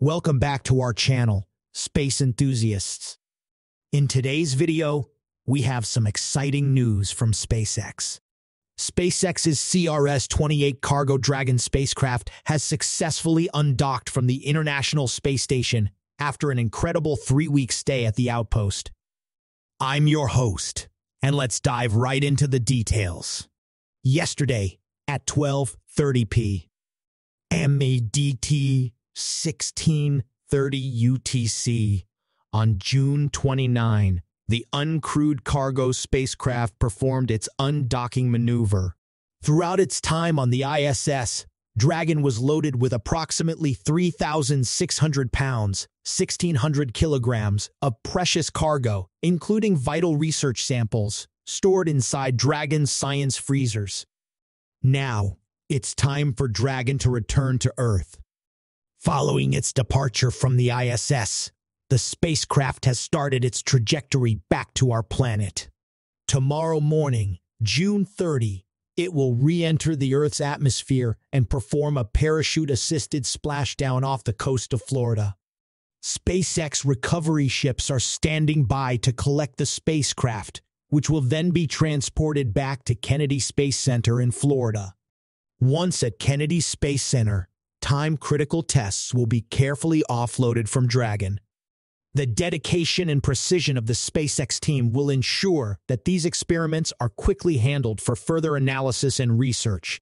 Welcome back to our channel, Space Enthusiasts. In today's video, we have some exciting news from SpaceX. SpaceX's CRS-28 Cargo Dragon spacecraft has successfully undocked from the International Space Station after an incredible three-week stay at the outpost. I'm your host, and let's dive right into the details. Yesterday, at 12.30 p. MEDT 1630 UTC. On June 29, the uncrewed cargo spacecraft performed its undocking maneuver. Throughout its time on the ISS, Dragon was loaded with approximately 3,600 pounds, 1,600 kilograms, of precious cargo, including vital research samples, stored inside Dragon's science freezers. Now, it's time for Dragon to return to Earth. Following its departure from the ISS, the spacecraft has started its trajectory back to our planet. Tomorrow morning, June 30, it will re-enter the Earth's atmosphere and perform a parachute-assisted splashdown off the coast of Florida. SpaceX recovery ships are standing by to collect the spacecraft, which will then be transported back to Kennedy Space Center in Florida. Once at Kennedy Space Center, time-critical tests will be carefully offloaded from Dragon. The dedication and precision of the SpaceX team will ensure that these experiments are quickly handled for further analysis and research.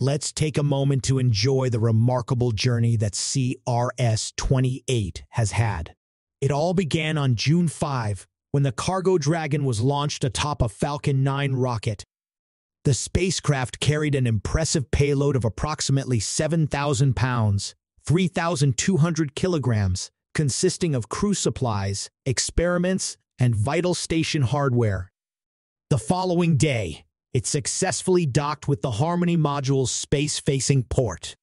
Let's take a moment to enjoy the remarkable journey that CRS-28 has had. It all began on June 5 when the Cargo Dragon was launched atop a Falcon 9 rocket the spacecraft carried an impressive payload of approximately 7,000 pounds, 3,200 kilograms, consisting of crew supplies, experiments, and vital station hardware. The following day, it successfully docked with the Harmony module's space-facing port.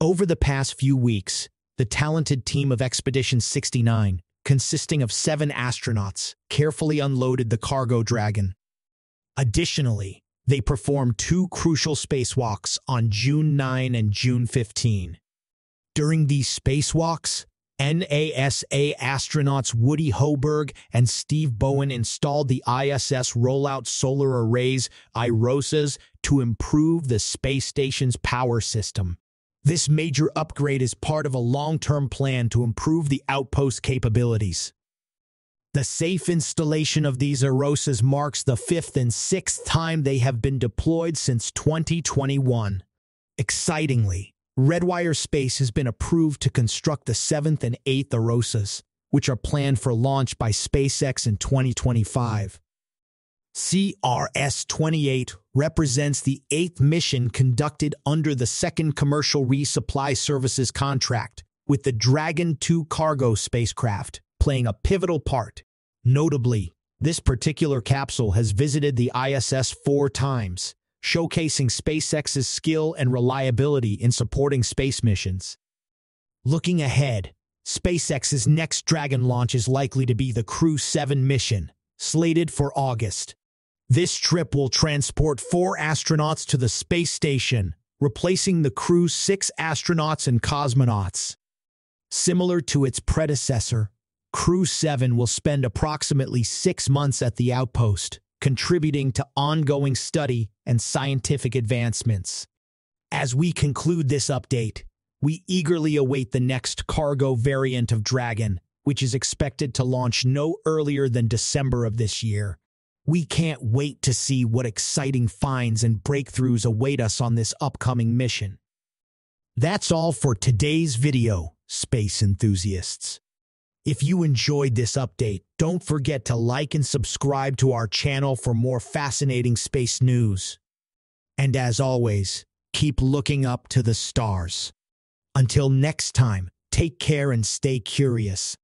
Over the past few weeks, the talented team of Expedition 69, consisting of seven astronauts, carefully unloaded the cargo dragon. Additionally, they performed two crucial spacewalks on June 9 and June 15. During these spacewalks, NASA astronauts Woody Hoburg and Steve Bowen installed the ISS Rollout Solar Arrays IROSAs to improve the space station's power system. This major upgrade is part of a long-term plan to improve the outpost capabilities. The safe installation of these IROSAs marks the fifth and sixth time they have been deployed since 2021. Excitingly, Redwire Space has been approved to construct the seventh and eighth IROSAs, which are planned for launch by SpaceX in 2025. CRS-28 represents the eighth mission conducted under the second commercial resupply services contract, with the Dragon 2 cargo spacecraft playing a pivotal part Notably, this particular capsule has visited the ISS four times, showcasing SpaceX's skill and reliability in supporting space missions. Looking ahead, SpaceX's next Dragon launch is likely to be the Crew 7 mission, slated for August. This trip will transport four astronauts to the space station, replacing the Crew's six astronauts and cosmonauts. Similar to its predecessor, Crew 7 will spend approximately six months at the outpost, contributing to ongoing study and scientific advancements. As we conclude this update, we eagerly await the next cargo variant of Dragon, which is expected to launch no earlier than December of this year. We can't wait to see what exciting finds and breakthroughs await us on this upcoming mission. That's all for today's video, space enthusiasts. If you enjoyed this update, don't forget to like and subscribe to our channel for more fascinating space news. And as always, keep looking up to the stars. Until next time, take care and stay curious.